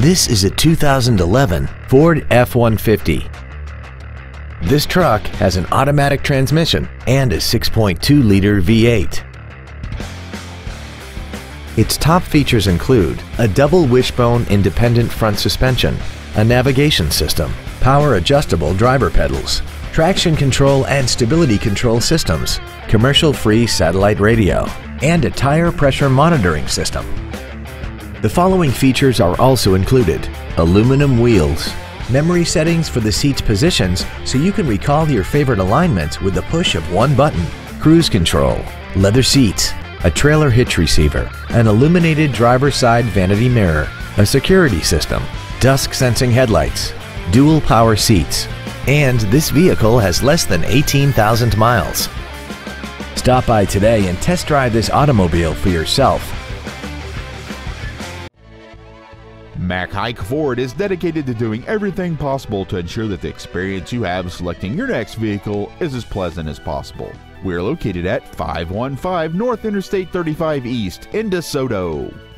This is a 2011 Ford F-150. This truck has an automatic transmission and a 6.2-liter V8. Its top features include a double wishbone independent front suspension, a navigation system, power adjustable driver pedals, traction control and stability control systems, commercial-free satellite radio, and a tire pressure monitoring system. The following features are also included. Aluminum wheels, memory settings for the seat's positions so you can recall your favorite alignments with the push of one button, cruise control, leather seats, a trailer hitch receiver, an illuminated driver's side vanity mirror, a security system, dusk sensing headlights, dual power seats, and this vehicle has less than 18,000 miles. Stop by today and test drive this automobile for yourself. Mac Haik Ford is dedicated to doing everything possible to ensure that the experience you have selecting your next vehicle is as pleasant as possible. We're located at 515 North Interstate 35 East in DeSoto.